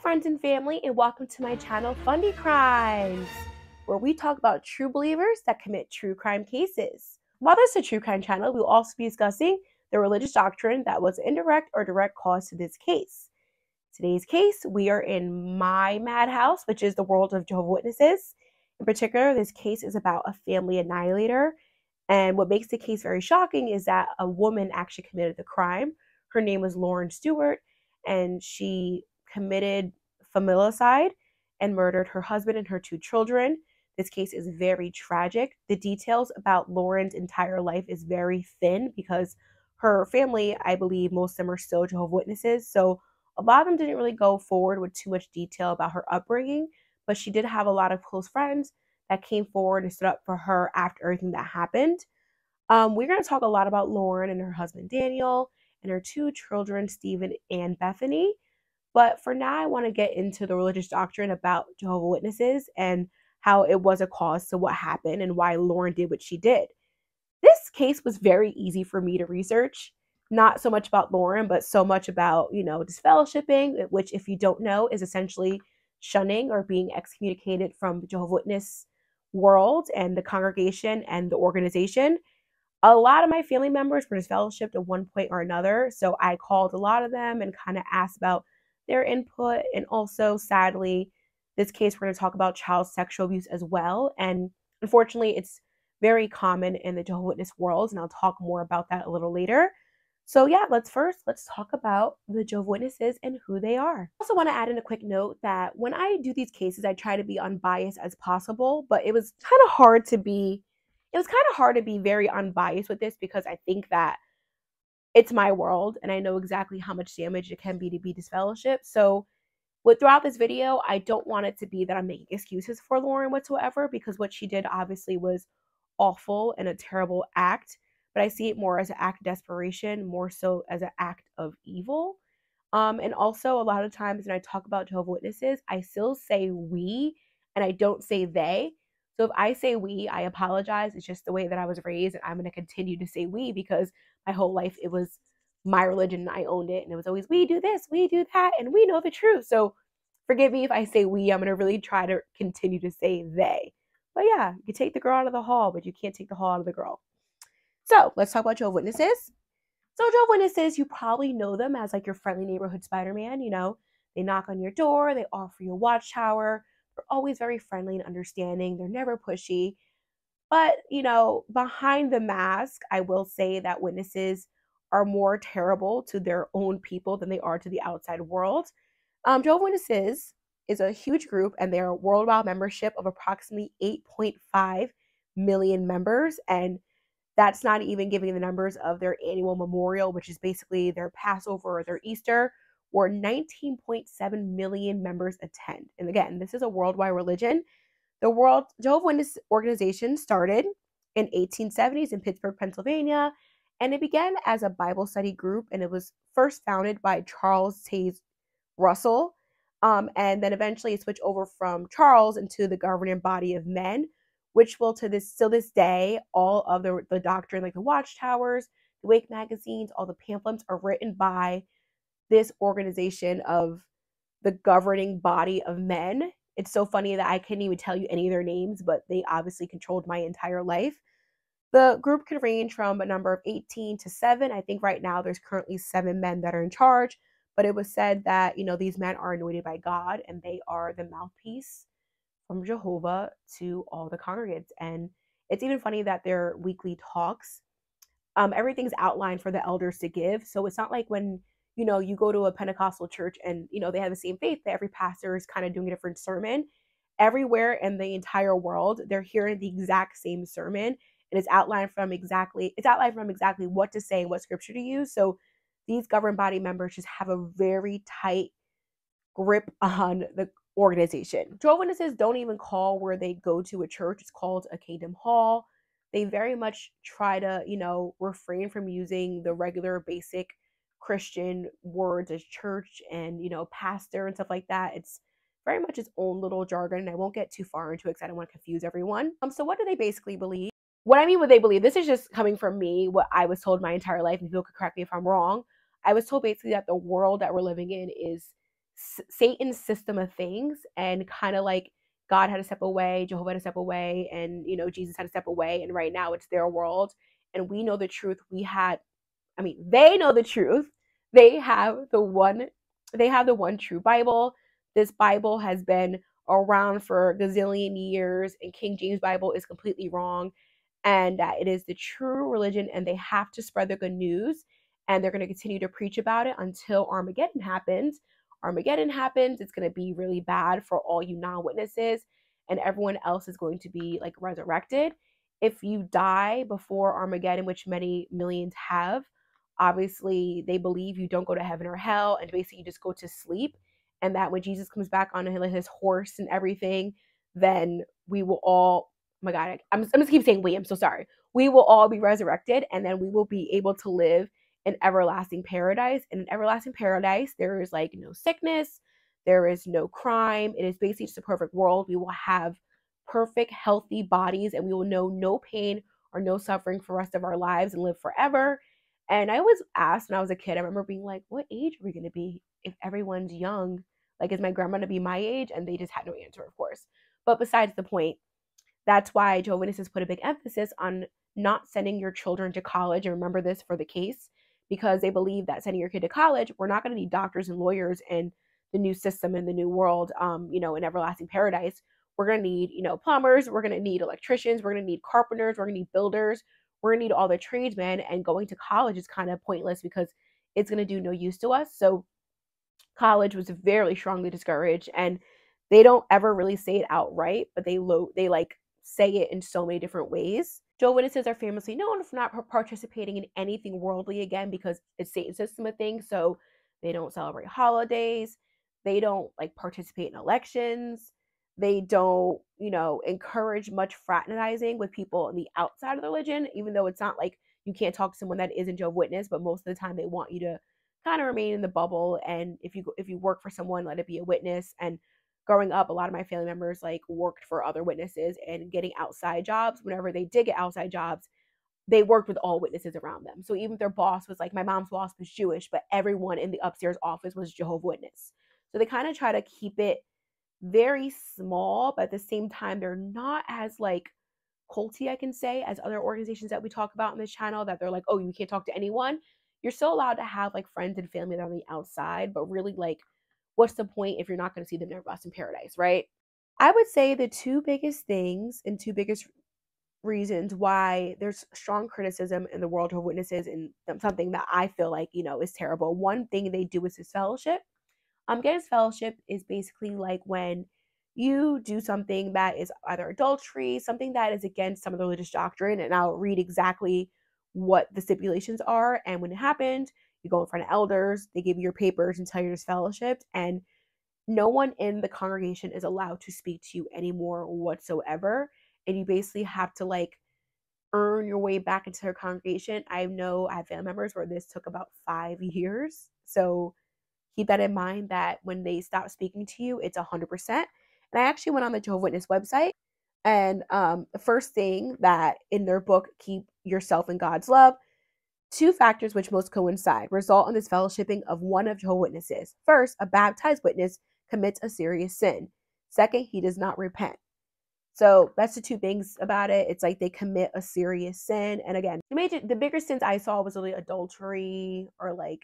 friends and family, and welcome to my channel, Fundie Crimes, where we talk about true believers that commit true crime cases. While this is a true crime channel, we will also be discussing the religious doctrine that was indirect or direct cause to this case. Today's case, we are in my madhouse, which is the world of Jehovah Witnesses. In particular, this case is about a family annihilator. And what makes the case very shocking is that a woman actually committed the crime. Her name was Lauren Stewart, and she committed familicide and murdered her husband and her two children. This case is very tragic. The details about Lauren's entire life is very thin because her family, I believe most of them are still Jehovah Witnesses. So a lot of them didn't really go forward with too much detail about her upbringing, but she did have a lot of close friends that came forward and stood up for her after everything that happened. Um, we're going to talk a lot about Lauren and her husband Daniel and her two children, Stephen and Bethany. But for now, I want to get into the religious doctrine about Jehovah Witnesses and how it was a cause to what happened and why Lauren did what she did. This case was very easy for me to research. Not so much about Lauren, but so much about, you know, disfellowshipping, eh, which, if you don't know, is essentially shunning or being excommunicated from the Jehovah Witness world and the congregation and the organization. A lot of my family members were disfellowshipped at one point or another. So I called a lot of them and kind of asked about their input. And also, sadly, this case, we're going to talk about child sexual abuse as well. And unfortunately, it's very common in the Jehovah Witness world. And I'll talk more about that a little later. So yeah, let's first let's talk about the Jehovah Witnesses and who they are. I also want to add in a quick note that when I do these cases, I try to be unbiased as possible, but it was kind of hard to be it was kind of hard to be very unbiased with this because I think that it's my world and I know exactly how much damage it can be to be disfellowship. So with throughout this video, I don't want it to be that I'm making excuses for Lauren whatsoever because what she did obviously was awful and a terrible act, but I see it more as an act of desperation, more so as an act of evil. Um, and also a lot of times when I talk about Jehovah Witnesses, I still say we and I don't say they. So if I say we, I apologize. It's just the way that I was raised, and I'm going to continue to say we because my whole life it was my religion and I owned it. And it was always, we do this, we do that, and we know the truth. So forgive me if I say we. I'm going to really try to continue to say they. But yeah, you take the girl out of the hall, but you can't take the hall out of the girl. So let's talk about Jehovah Witnesses. So Jehovah Witnesses, you probably know them as like your friendly neighborhood Spider-Man. You know, they knock on your door, they offer you a watchtower. They're always very friendly and understanding. They're never pushy. But, you know, behind the mask, I will say that witnesses are more terrible to their own people than they are to the outside world. Um, Jehovah Witnesses is a huge group and they're a worldwide membership of approximately 8.5 million members. And that's not even giving the numbers of their annual memorial, which is basically their Passover or their Easter, where 19.7 million members attend. And again, this is a worldwide religion. The World Jehovah Witness organization started in 1870s in Pittsburgh, Pennsylvania, and it began as a Bible study group, and it was first founded by Charles Taze Russell, um, and then eventually it switched over from Charles into the governing body of men, which will to this still this day, all of the, the doctrine, like the watchtowers, the wake magazines, all the pamphlets are written by this organization of the governing body of men. It's so funny that I couldn't even tell you any of their names, but they obviously controlled my entire life. The group can range from a number of 18 to 7. I think right now there's currently 7 men that are in charge, but it was said that, you know, these men are anointed by God and they are the mouthpiece from Jehovah to all the congregants. And it's even funny that their weekly talks, um, everything's outlined for the elders to give. So it's not like when you know, you go to a Pentecostal church and, you know, they have the same faith, that every pastor is kind of doing a different sermon. Everywhere in the entire world, they're hearing the exact same sermon and it's outlined from exactly, it's outlined from exactly what to say and what scripture to use. So these governed body members just have a very tight grip on the organization. Jehovah Witnesses don't even call where they go to a church. It's called a kingdom hall. They very much try to, you know, refrain from using the regular basic Christian words as church and, you know, pastor and stuff like that. It's very much its own little jargon, and I won't get too far into it because I don't want to confuse everyone. Um, so what do they basically believe? What I mean what they believe, this is just coming from me, what I was told my entire life, and people could correct me if I'm wrong. I was told basically that the world that we're living in is S- Satan's system of things and kind of like God had to step away, Jehovah had to step away, and you know, Jesus had to step away, and right now it's their world. And we know the truth. We had, I mean, they know the truth. They have the one, they have the one true Bible. This Bible has been around for gazillion years, and King James Bible is completely wrong. And that it is the true religion, and they have to spread the good news. And they're going to continue to preach about it until Armageddon happens Armageddon happens, it's going to be really bad for all you non witnesses, and everyone else is going to be like resurrected. If you die before Armageddon, which many millions have, obviously they believe you don't go to heaven or hell, and basically you just go to sleep. And that when Jesus comes back on his horse and everything, then we will all, oh my God, I'm, I'm just keep saying we, I'm so sorry. We will all be resurrected, and then we will be able to live in everlasting paradise. In an everlasting paradise, there is like no sickness, there is no crime. It is basically just a perfect world. We will have perfect, healthy bodies, and we will know no pain or no suffering for the rest of our lives and live forever. And I was asked when I was a kid, I remember being like, what age are we going to be if everyone's young? Like, is my grandma to be my age? And they just had no answer, of course. But besides the point, that's why Joe Witnesses put a big emphasis on not sending your children to college. And remember this for the case because they believe that sending your kid to college, we're not going to need doctors and lawyers in the new system in the new world, um, you know, in everlasting paradise. We're going to need, you know, plumbers, we're going to need electricians, we're going to need carpenters, we're going to need builders, we're to need all the tradesmen. And going to college is kind of pointless because it's going to do no use to us. So college was very strongly discouraged and they don't ever really say it outright, but they lo- they like say it in so many different ways. Joe Witnesses are famously known for not participating in anything worldly again because it's Satan's system of things. So they don't celebrate holidays. They don't like participate in elections. They don't, you know, encourage much fraternizing with people on the outside of the religion, even though it's not like you can't talk to someone that isn't Joe Witness, but most of the time they want you to kind of remain in the bubble. And if you if you work for someone, let it be a witness. And growing up, a lot of my family members like worked for other witnesses and getting outside jobs. Whenever they did get outside jobs, they worked with all witnesses around them. So even their boss was like my mom's boss was Jewish, but everyone in the upstairs office was Jehovah Witness. So they kind of try to keep it very small, but at the same time, they're not as like culty, I can say, as other organizations that we talk about in this channel that they're like, oh, you can't talk to anyone. You're still allowed to have like friends and family that are on the outside, but really like what's the point if you're not going to see them in in paradise, right? I would say the two biggest things and two biggest reasons why there's strong criticism in the world of witnesses and something that I feel like, you know, is terrible. One thing they do is disfellowship. Um, Guinness fellowship is basically like when you do something that is either adultery, something that is against some of the religious doctrine, and I'll read exactly what the stipulations are. And when it happened, you go in front of elders, they give you your papers and tell you you're fellowshipped, and no one in the congregation is allowed to speak to you anymore whatsoever. And you basically have to like earn your way back into their congregation. I know I have family members where this took about five years. So keep that in mind that when they stop speaking to you, it's 100%. And I actually went on the Jehovah Witness website. And um, the first thing that in their book, Keep Yourself in God's Love, Two factors which most coincide result in disfellowshipping of one of Jehovah's Witnesses. First, a baptized witness commits a serious sin. Second, he does not repent. So that's the two things about it. It's like they commit a serious sin. And again, the major the bigger sins I saw was really adultery or like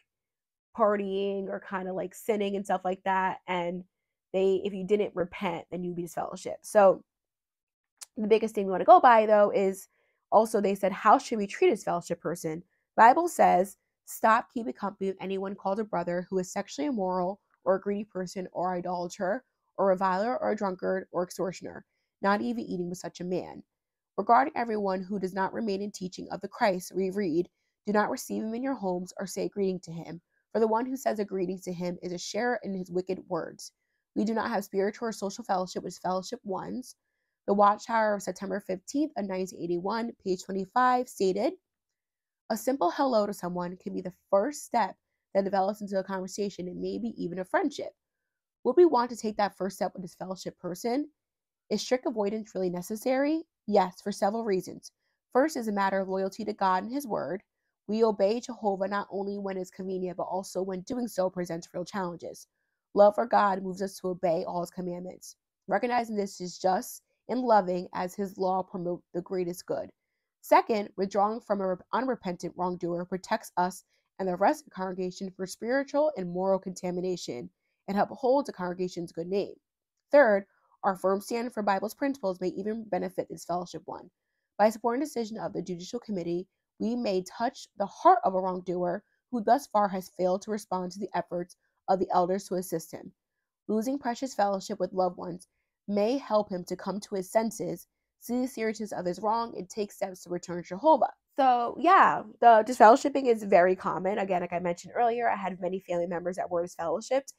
partying or kind of like sinning and stuff like that. And they if you didn't repent, then you'd be disfellowship. So the biggest thing we want to go by though is also they said, How should we treat a fellowship person? Bible says, stop keeping company with anyone called a brother who is sexually immoral or a greedy person or idolater or a reviler or a drunkard or extortioner, not even eating with such a man. Regarding everyone who does not remain in teaching of the Christ, we read, Do not receive him in your homes or say greeting to him, for the one who says a greeting to him is a sharer in his wicked words. We do not have spiritual or social fellowship with fellowship ones. The Watchtower of September 15th of 1981, page 25, stated, a simple hello to someone can be the first step that develops into a conversation and maybe even a friendship. Would we want to take that first step with disfellowship person? Is strict avoidance really necessary? Yes, for several reasons. First is a matter of loyalty to God and His Word. We obey Jehovah not only when it's convenient, but also when doing so presents real challenges. Love for God moves us to obey all his commandments. Recognizing this is just and loving as his law promote the greatest good. Second, withdrawing from an unrepentant wrongdoer protects us and the rest of the congregation for spiritual and moral contamination and upholds the congregation's good name. Third, our firm stand for Bible's principles may even benefit disfellowship one. By supporting decision of the Judicial Committee, we may touch the heart of a wrongdoer who thus far has failed to respond to the efforts of the elders to assist him. Losing precious fellowship with loved ones may help him to come to his senses, see the seriousness of his wrong, and take steps to return to Jehovah. So yeah, the disfellowshipping is very common. Again, like I mentioned earlier, I had many family members that were disfellowshipped.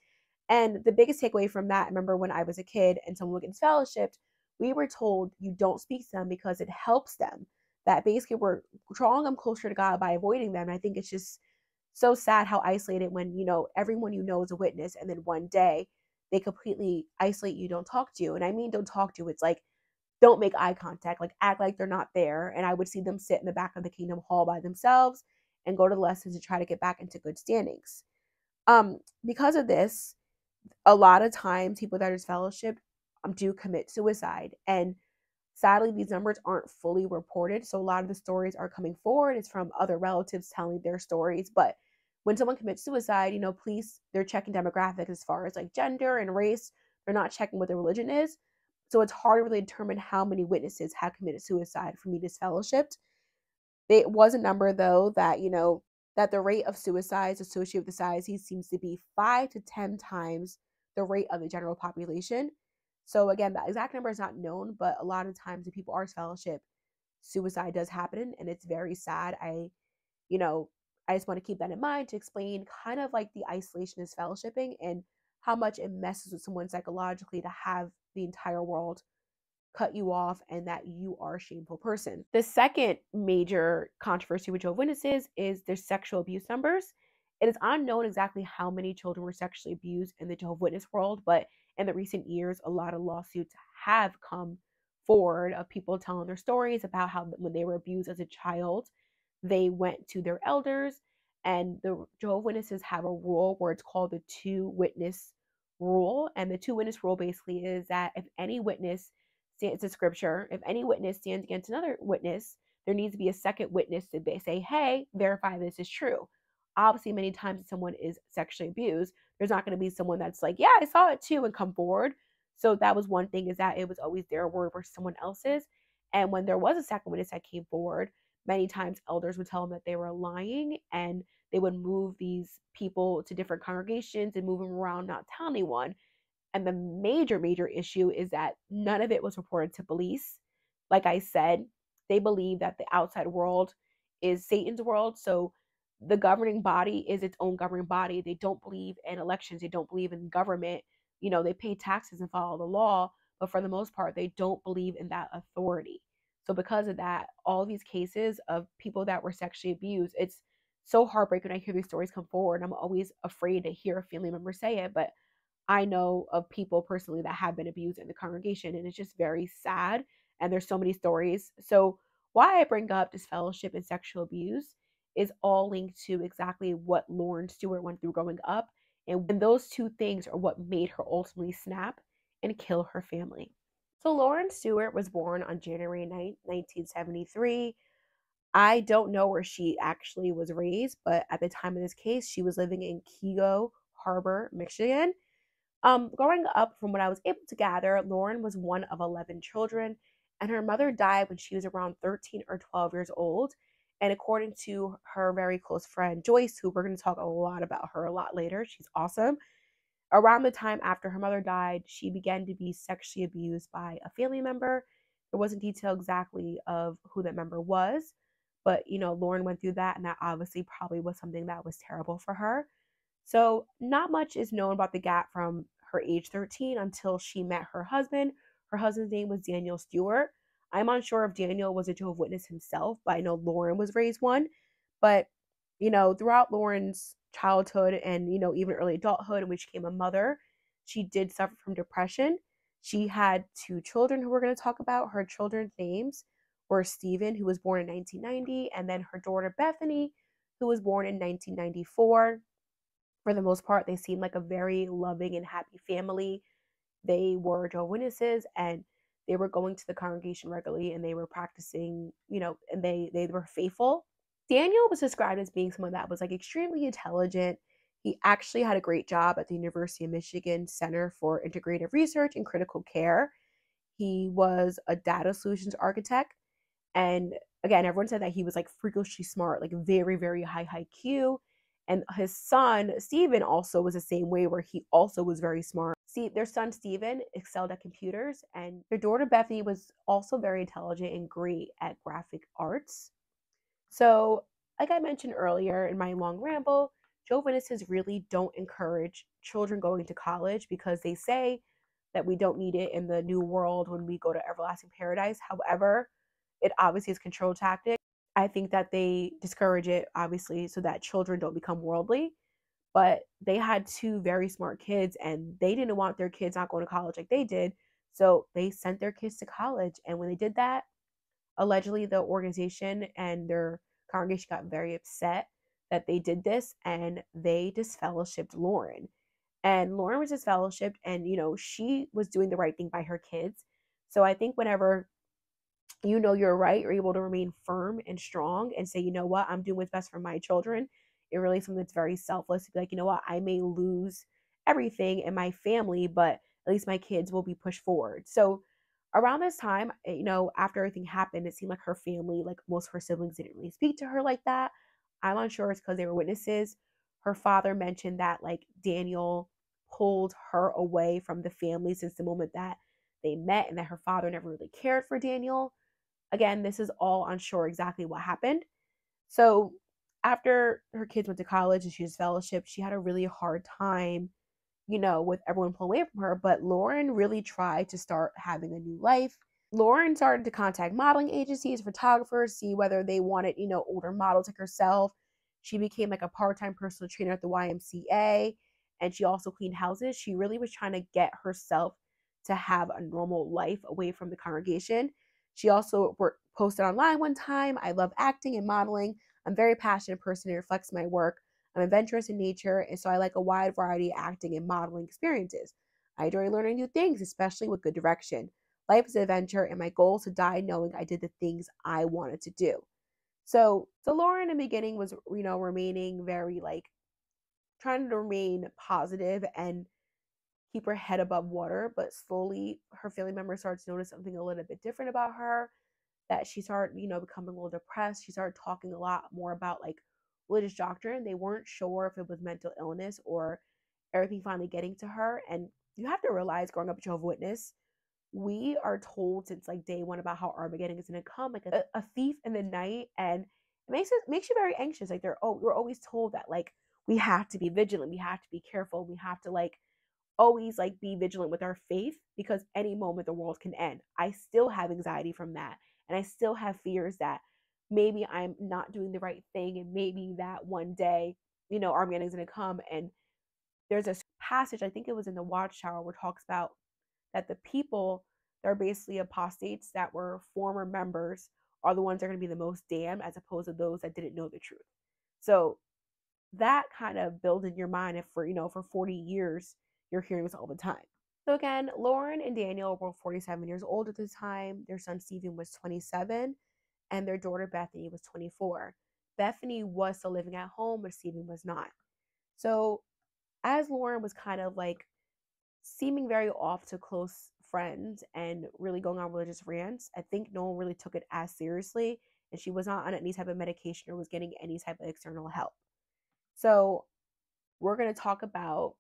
And the biggest takeaway from that, I remember when I was a kid and someone get disfellowshipped, we were told you don't speak to them because it helps them. That basically we're drawing them closer to God by avoiding them. And I think it's just so sad how isolated when, you know, everyone you know is a witness and then one day they completely isolate you, don't talk to you. And I mean don't talk to you. It's like don't make eye contact, like act like they're not there. And I would see them sit in the back of the Kingdom Hall by themselves and go to the lessons to try to get back into good standings. Um, because of this, a lot of times people that are fellowship um, do commit suicide. And sadly, these numbers aren't fully reported. So a lot of the stories are coming forward. It's from other relatives telling their stories. But when someone commits suicide, you know, police, they're checking demographics as far as like gender and race. They're not checking what their religion is. So it's hard to really determine how many witnesses have committed suicide from me disfellowshipped. It was a number though that, you know, that the rate of suicides associated with the disease seems to be five to 10 times the rate of the general population. So again, the exact number is not known, but a lot of times when people are fellowship, suicide does happen and it's very sad. I, you know, I just want to keep that in mind to explain kind of like the isolation is fellowshipping and how much it messes with someone psychologically to have the entire world cut you off and that you are a shameful person. The second major controversy with Jehovah's Witnesses is their sexual abuse numbers. It is unknown exactly how many children were sexually abused in the Jehovah's Witness world, but in the recent years, a lot of lawsuits have come forward of people telling their stories about how when they were abused as a child, they went to their elders, and the Jehovah's Witnesses have a rule where it's called the two witness rule. And the two witness rule basically is that if any witness stands to scripture, if any witness stands against another witness, there needs to be a second witness to say, hey, verify this is true. Obviously, many times someone is sexually abused, there's not going to be someone that's like, yeah, I saw it too, and come forward. So that was one thing is that it was always their word versus someone else's. And when there was a second witness that came forward, many times elders would tell them that they were lying and they would move these people to different congregations and move them around, not tell anyone. And the major, major issue is that none of it was reported to police. Like I said, they believe that the outside world is Satan's world. So the governing body is its own governing body. They don't believe in elections, they don't believe in government. You know, they pay taxes and follow the law, but for the most part, they don't believe in that authority. So because of that, all these cases of people that were sexually abused, it's so heartbreaking I hear these stories come forward. I'm always afraid to hear a family member say it, but I know of people personally that have been abused in the congregation, and it's just very sad. And there's so many stories. So, why I bring up disfellowship and sexual abuse is all linked to exactly what Lauren Stewart went through growing up. And, those two things are what made her ultimately snap and kill her family. So, Lauren Stewart was born on January 9, 1973 I don't know where she actually was raised, but at the time of this case, she was living in Keego Harbor, Michigan. Um, growing up, from what I was able to gather, Lauren was one of 11 children, and her mother died when she was around 13 or 12 years old. And according to her very close friend Joyce, who we're going to talk a lot about her a lot later, she's awesome. Around the time after her mother died, she began to be sexually abused by a family member. There wasn't detail exactly of who that member was, but, you know, Lauren went through that, and that obviously probably was something that was terrible for her. So, not much is known about the gap from her age 13 until she met her husband. Her husband's name was Daniel Stewart. I'm unsure if Daniel was a Jehovah's Witness himself, but I know Lauren was raised one. But, you know, throughout Lauren's childhood and, you know, even early adulthood, when she became a mother, she did suffer from depression. She had two children who we're going to talk about. Her children's names were Stephen, who was born in 1990, and then her daughter Bethany, who was born in 1994. For the most part, they seemed like a very loving and happy family. They were Jehovah's Witnesses and they were going to the congregation regularly and they were practicing, you know, and they they were faithful. Daniel was described as being someone that was like extremely intelligent. He actually had a great job at the University of Michigan Center for Integrative Research and Critical Care. He was a data solutions architect. And again, everyone said that he was like freakishly smart, like very, very high IQ. And his son, Stephen, also was the same way, where he also was very smart. Their son, Stephen, excelled at computers, and their daughter, Bethany, was also very intelligent and great at graphic arts. So, like I mentioned earlier in my long ramble, Jehovah's Witnesses really don't encourage children going to college because they say that we don't need it in the new world when we go to everlasting paradise. However, it obviously is control tactic. I think that they discourage it obviously so that children don't become worldly. But they had two very smart kids and they didn't want their kids not going to college like they did. So they sent their kids to college. And when they did that, allegedly the organization and their congregation got very upset that they did this and they disfellowshipped Lauren. And Lauren was disfellowshipped and, you know, she was doing the right thing by her kids. So I think whenever you know you're right, you're able to remain firm and strong and say, you know what, I'm doing what's best for my children. It really something that's very selfless to be like, you know what, I may lose everything in my family, but at least my kids will be pushed forward. So around this time, eh, you know, after everything happened, it seemed like her family, like most of her siblings, didn't really speak to her like that. I'm unsure it's because they were witnesses. Her father mentioned that like Daniel pulled her away from the family since the moment that they met and that her father never really cared for Daniel. Again, this is all unsure exactly what happened. So after her kids went to college and she was fellowship, she had a really hard time, you know, with everyone pulling away from her. But Lauren really tried to start having a new life. Lauren started to contact modeling agencies, photographers, see whether they wanted, you know, older models like herself. She became like a part-time personal trainer at the YMCA and she also cleaned houses. She really was trying to get herself to have a normal life away from the congregation. She also posted online one time, I love acting and modeling. I'm very passionate person and reflects my work. I'm adventurous in nature, and so I like a wide variety of acting and modeling experiences. I enjoy learning new things, especially with good direction. Life is an adventure, and my goal is to die knowing I did the things I wanted to do. So, so Laura in the beginning was, you know, remaining very like trying to remain positive and keep her head above water. But slowly, her family members started to notice something a little bit different about her. That she started, you know, becoming a little depressed. She started talking a lot more about like religious doctrine. They weren't sure if it was mental illness or everything finally getting to her. And you have to realize, growing up a Jehovah's Witness, we are told since like day one about how Armageddon is to come, like a, a, thief in the night, and it makes it makes you very anxious. Like they're oh, we're always told that like we have to be vigilant, we have to be careful, we have to like always like be vigilant with our faith because any moment the world can end. I still have anxiety from that, and I still have fears that maybe I'm not doing the right thing, and maybe that one day, you know, Armageddon is going to come and there's a passage i think it was in the watchtower where talks about that the people that are basically apostates that were former members are the ones that are going to be the most damned as opposed to those that didn't know the truth. So that kind of builds in your mind if for you know for 40 years you're hearing this all the time. So again, Lauren and Daniel were 47 years old at the time. Their son Stephen was 27 and their daughter Bethany was 24. Bethany was still living at home, but Stephen was not. So as Lauren was kind of like seeming very off to close friends and really going on religious rants, I think no one really took it as seriously. And she was not on any type of medication or was getting any type of external help. So, we're going to talk about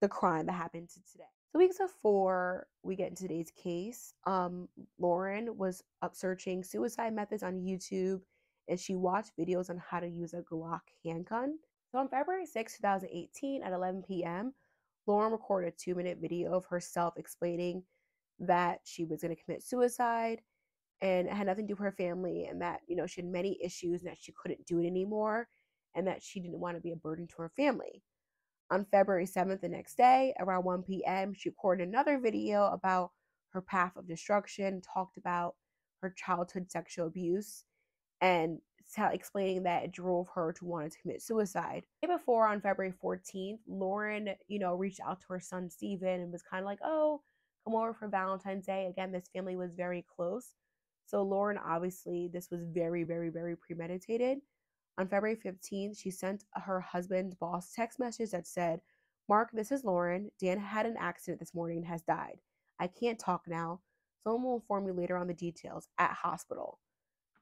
the crime that happened today. So, weeks before we get into today's case, um, Lauren was up searching suicide methods on YouTube and she watched videos on how to use a Glock handgun. So, on February 6, 2018, at 11 p.m., Lauren recorded a two minute video of herself explaining that she was going to commit suicide and it had nothing to do with her family and that, you know, she had many issues and that she couldn't do it anymore and that she didn't want to be a burden to her family. On February 7th, the next day, around 1 p.m., she recorded another video about her path of destruction, talked about her childhood sexual abuse, and explaining that it drove her to want to commit suicide. The day before, on February 14th, Lauren, you know, reached out to her son Stephen and was kind of like, "Oh, come over for Valentine's Day." Again, this family was very close, so Lauren obviously this was very, very, very premeditated. On February 15th, she sent her husband's boss text message that said, "Mark, this is Lauren. Dan had an accident this morning and has died. I can't talk now. Someone will inform me later on the details at hospital."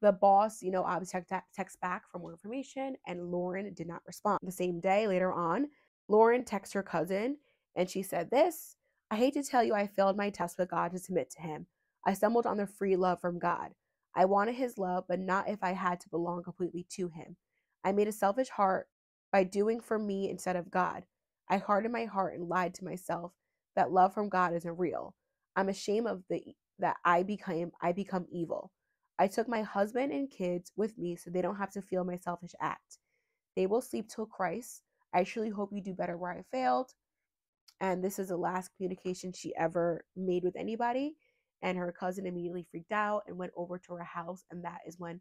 The boss, you know, obviously texts back for more information, and Lauren did not respond. The same day, later on, Lauren texts her cousin, and she said this I hate to tell you, I failed my test with God to submit to Him. I stumbled on the free love from God. I wanted His love, but not if I had to belong completely to Him. I made a selfish heart by doing for me instead of God. I hardened my heart and lied to myself that love from God isn't real. I'm ashamed of the that I became I become evil. I took my husband and kids with me so they don't have to feel my selfish act. They will sleep till Christ. I truly hope you do better where I failed. And this is the last communication she ever made with anybody. And her cousin immediately freaked out and went over to her house. And that is when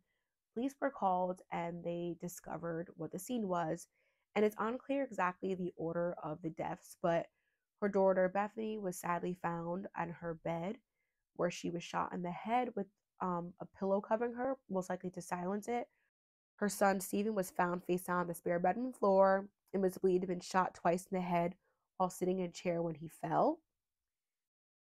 police were called and they discovered what the scene was. And it's unclear exactly the order of the deaths, but her daughter Bethany was sadly found on her bed where she was shot in the head with um, a pillow covering her, most likely to silence it. Her son Stephen was found face down on the spare bedroom floor and was believed to have been shot twice in the head while sitting in a chair when he fell.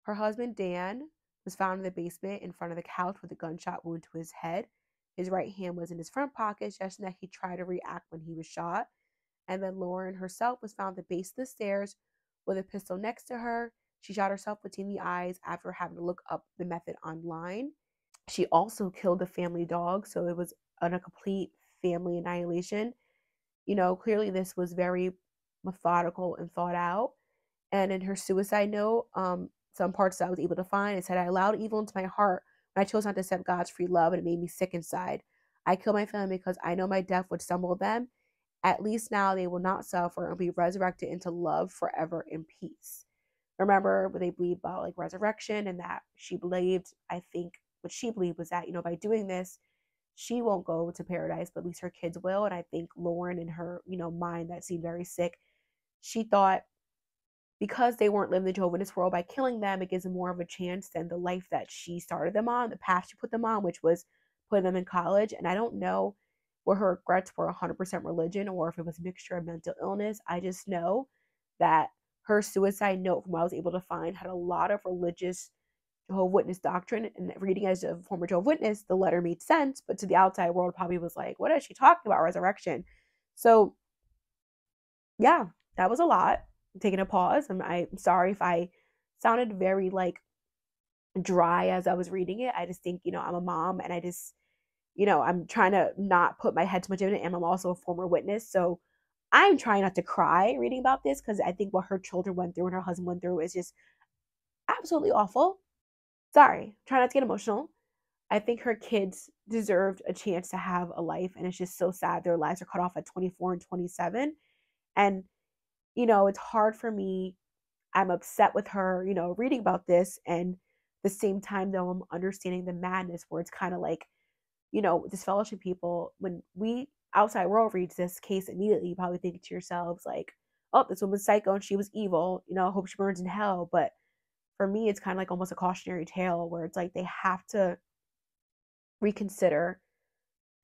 Her husband Dan was found in the basement in front of the couch with a gunshot wound to his head. His right hand was in his front pocket, suggesting that he tried to react when he was shot. And then Lauren herself was found at the base of the stairs with a pistol next to her. She shot herself between the eyes after having to look up the method online. She also killed the family dog, so it was a complete family annihilation. You know, clearly this was very methodical and thought out. And in her suicide note, um, some parts that I was able to find, it said, I allowed evil into my heart I chose not to accept God's free love, and it made me sick inside. I killed my family because I know my death would stumble them. At least now they will not suffer and be resurrected into love forever in peace. Remember, what they believed about like resurrection and that she believed, I think, what she believed was that, you know, by doing this, she won't go to paradise, but at least her kids will. And I think Lauren, in her, you know, mind that seemed very sick, she thought because they weren't living the Jehovah's Witness world by killing them, it gives them more of a chance than the life that she started them on, the path she put them on, which was putting them in college. And I don't know where her regrets were 100% religion or if it was a mixture of mental illness. I just know that her suicide note, from what I was able to find, had a lot of religious Jehovah Witness doctrine and reading as a former Jehovah Witness, the letter made sense, but to the outside world probably was like, what is she talking about? Resurrection. So yeah, that was a lot. Taking a pause. I'm, I'm sorry if I sounded very like dry as I was reading it. I just think, you know, I'm a mom and I just, you know, I'm trying to not put my head too much in it. And I'm also a former witness. So I'm trying not to cry reading about this because I think what her children went through and her husband went through is just absolutely awful. Sorry, try not to get emotional. I think her kids deserved a chance to have a life, and it's just so sad their lives are cut off at 24 and 27. And, you know, it's hard for me. I'm upset with her, you know, reading about this, and the same time, though, I'm understanding the madness where it's kind of like, you know, disfellowship people, when we outside world reads this case immediately, you probably think to yourselves, like, oh, this woman's psycho and she was evil, you know, I hope she burns in hell. But for me, it's kind of like almost a cautionary tale where it's like they have to reconsider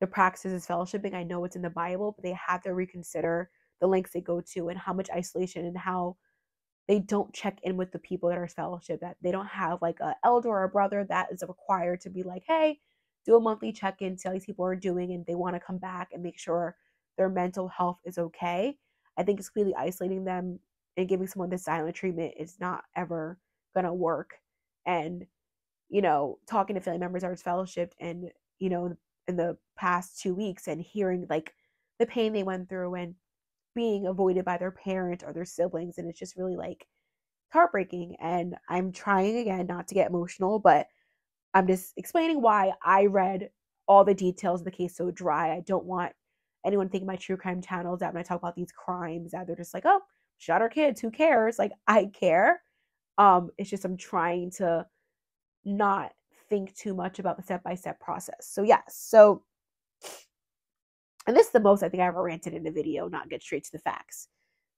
the practices of fellowshipping. I know it's in the Bible, but they have to reconsider the lengths they go to and how much isolation and how they don't check in with the people that are fellowship that they don't have like a elder or a brother that is required to be like hey do a monthly check-in see how these people are doing and they want to come back and make sure their mental health is okay. I think it's clearly isolating them and giving someone this silent treatment is not ever gonna work. And you know talking to family members that was fellowshipped and you know in the past two weeks and hearing like the pain they went through and being avoided by their parent or their siblings and it's just really like heartbreaking and i'm trying again not to get emotional but i'm just explaining why i read all the details of the case so dry i don't want anyone thinking my true crime channels that when i talk about these crimes that they're just like oh shot our kids who cares like i care um, it's just I'm trying to not think too much about the step by step process. So, yes. So, and this is the most I think I ever ranted in a video, not get straight to the facts.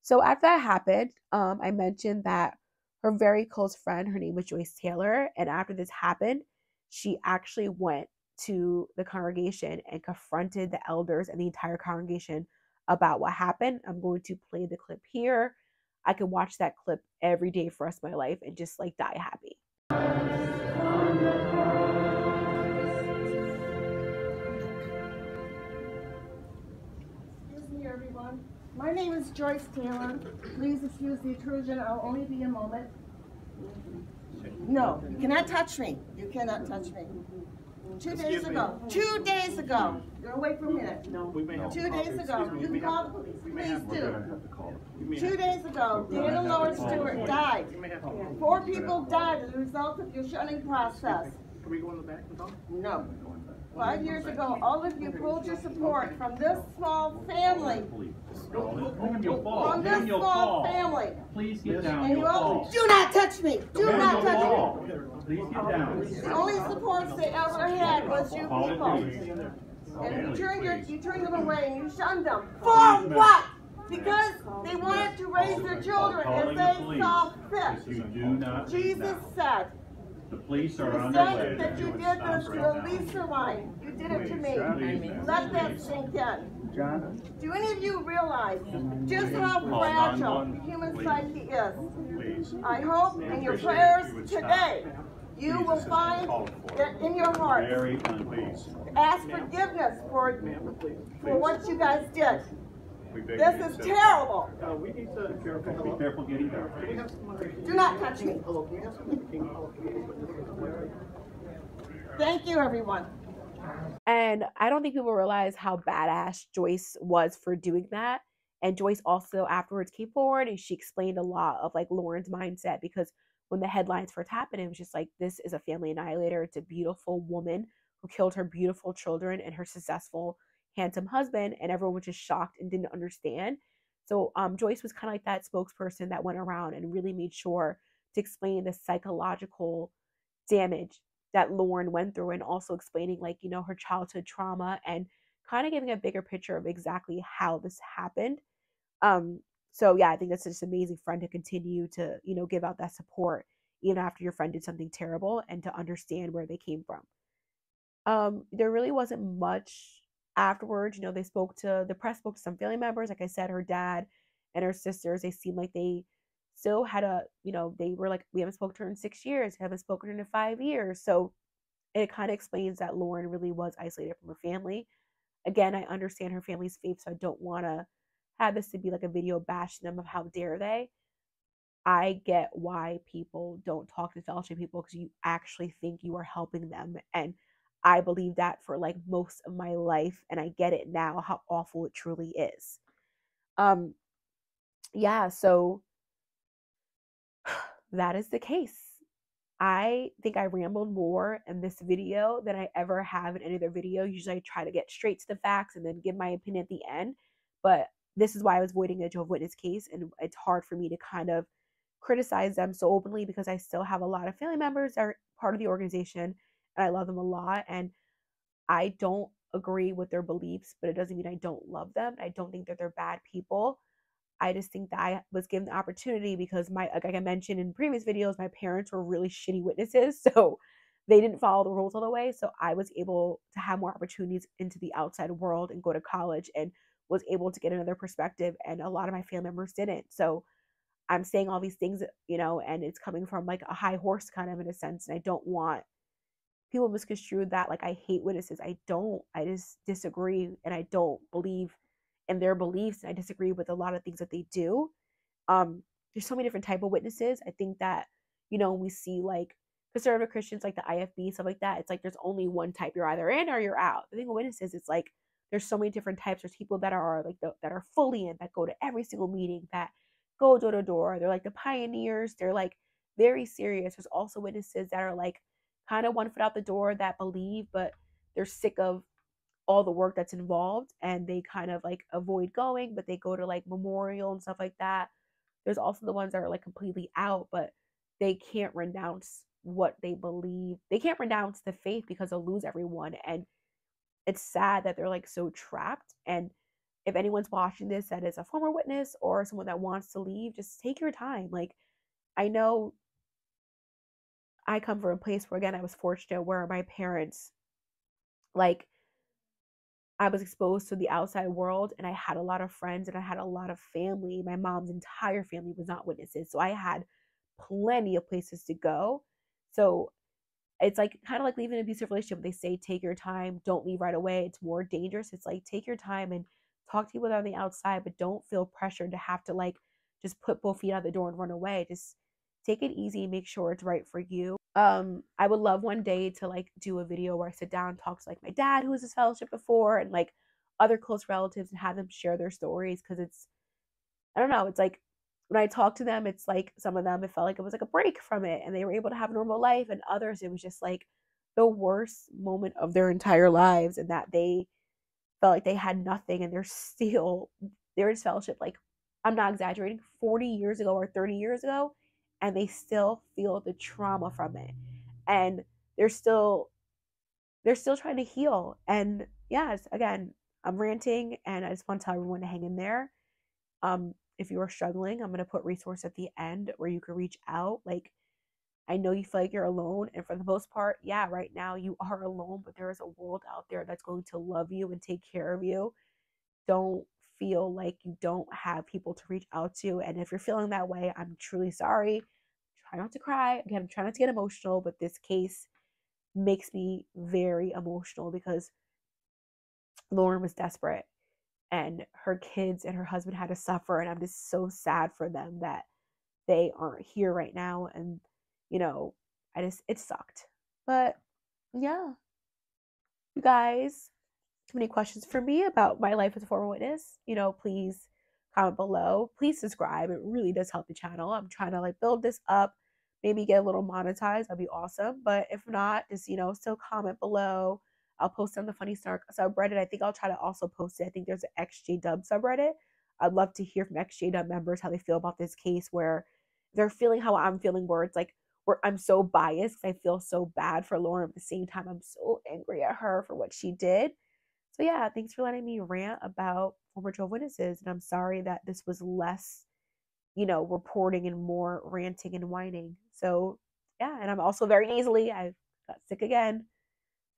So after that happened, um, I mentioned that her very close friend, her name was Joyce Taylor, and after this happened, she actually went to the congregation and confronted the elders and the entire congregation about what happened. I'm going to play the clip here. I can watch that clip every day for the rest of my life and just like die happy. My name is Joyce Taylor. Please excuse the intrusion. I'll only be a moment. No, you cannot touch me. You cannot touch me. Two days ago, two days ago, you're away from here. Two days ago, you can call the police, please do. Two days ago, Daniel Lower Stewart died. Four people died as a result of your shunning process. Can we go in the back and talk? No. Five years ago, all of you pulled your support from this small family, Ma'am, you'll fall. from this small family. Please get down, And you'll all, do not touch me, do not touch me. Please get down. The only supports they ever had was you people. And you turned your, you turned them away and you shunned them. For what? Because they wanted to raise their children as they saw If you fit. do not get Jesus said, The police are the on their way. second that you did this to Elisa line, you did it to me. Let that sink in. John? Do any of you realize just how fragile the human psyche is? I hope in your prayers today, you will find that in your heart, Very unpleased. Please. ask forgiveness for, for what you guys did. We This is sit. terrible. Uh, we need to be careful. Be careful getting down. Can we have someone? Do not touch me. Hello, can we have someone? Can you- Thank you, everyone. And I don't think people realize how badass Joyce was for doing that. And Joyce also afterwards came forward and she explained a lot of like Lauren's mindset because when the headlines first happened, it was just like, this is a family annihilator. It's a beautiful woman who killed her beautiful children and her successful, handsome husband. And everyone was just shocked and didn't understand. So um, Joyce was kind of like that spokesperson that went around and really made sure to explain the psychological damage that Lauren went through and also explaining like, you know, her childhood trauma and kind of giving a bigger picture of exactly how this happened. Um so yeah, I think that's just amazing friend to continue to, you know, give out that support even after your friend did something terrible and to understand where they came from. Um there really wasn't much afterwards, you know, they spoke to the press spoke to some family members, like I said her dad and her sisters, they seemed like they still had a you know they were like we haven't spoken to her in six years we haven't spoken to her in five years. So it kind of explains that lauren really was isolated from her family. Again i understand her family's faith so i don't want to have this to be like a video bashing them of how dare they. I get why people don't talk to fellowship people because you actually think you are helping them and i believe that for like most of my life and i get it now how awful it truly is um yeah so that is the case. I think I rambled more in this video than I ever have in any other video. Usually I try to get straight to the facts and then give my opinion at the end. But this is why I was avoiding a Jehovah's Witness case. And it's hard for me to kind of criticize them so openly because I still have a lot of family members that are part of the organization and I love them a lot. And I don't agree with their beliefs, but it doesn't mean I don't love them. I don't think that they're bad people. I just think that I was given the opportunity because my like I mentioned in previous videos, my parents were really shitty witnesses, so they didn't follow the rules all the way. So I was able to have more opportunities into the outside world and go to college and was able to get another perspective. And a lot of my family members didn't. So I'm saying all these things, you know, and it's coming from like a high horse kind of in a sense. And I don't want people misconstrue that like I hate witnesses. I don't. I just disagree and I don't believe in their beliefs. I disagree with a lot of things that they do. Um, there's so many different type of witnesses. I think that, you know, we see like conservative Christians like the IFB, stuff like that. It's like there's only one type. You're either in or you're out. The thing with witnesses, it's like there's so many different types. There's people that are like the, that are fully in, that go to every single meeting, that go door to door. They're like the pioneers. They're like very serious. There's also witnesses that are like kind of one foot out the door that believe, but they're sick of all the work that's involved and they kind of like avoid going, but they go to like memorial and stuff like that. There's also the ones that are like completely out, but they can't renounce what they believe. They can't renounce the faith because they'll lose everyone. And it's sad that they're like so trapped. And if anyone's watching this that is a former witness or someone that wants to leave, just take your time. Like, I know I come from a place where, again, I was fortunate where my parents, like, I was exposed to the outside world and I had a lot of friends and I had a lot of family. My mom's entire family was not witnesses. So I had plenty of places to go. So it's like kind of like leaving an abusive relationship. They say take your time, don't leave right away. It's more dangerous. It's like take your time and talk to people on the outside, but don't feel pressured to have to like just put both feet out the door and run away. Just take it easy, make sure it's right for you. Um, I would love one day to like do a video where I sit down and talk to like my dad who was disfellowship before and like other close relatives and have them share their stories because it's I don't know, it's like when I talk to them, it's like some of them it felt like it was like a break from it and they were able to have a normal life and others it was just like the worst moment of their entire lives and that they felt like they had nothing and they're still they're disfellowship like I'm not exaggerating 40 years ago or 30 years ago and they still feel the trauma from it. And they're still they're still trying to heal. And yes again i'm ranting and i just want to tell everyone to hang in there. Um if you are struggling i'm going to put resource at the end where you can reach out. Like i know you feel like you're alone and for the most part yeah right now you are alone but there is a world out there that's going to love you and take care of you. Don't feel like you don't have people to reach out to. And if you're feeling that way, I'm truly sorry. Try not to cry. Again, I'm trying not to get emotional, but this case makes me very emotional because Lauren was desperate and her kids and her husband had to suffer. And I'm just so sad for them that they aren't here right now. And, you know, I just, it sucked. But yeah, you guys, any questions for me about my life as a former witness, you know, please comment below. Please subscribe. It really does help the channel. I'm trying to like build this up, maybe get a little monetized. That'd be awesome. But if not, just, you know, still comment below. I'll post on the Fundie Snark subreddit. I think I'll try to also post it. I think there's an XJ Dub subreddit. I'd love to hear from XJ Dub members how they feel about this case where they're feeling how I'm feeling, where it's like, where I'm so biased I feel so bad for Lauren. At the same time, I'm so angry at her for what she did. So yeah, thanks for letting me rant about former Jehovah's Witnesses. And I'm sorry that this was less, you know, reporting and more ranting and whining. So yeah, and I'm also very nasally. I got sick again.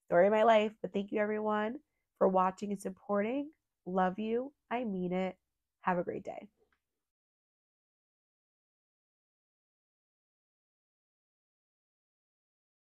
Story of my life. But thank you everyone for watching and supporting. Love you. I mean it. Have a great day.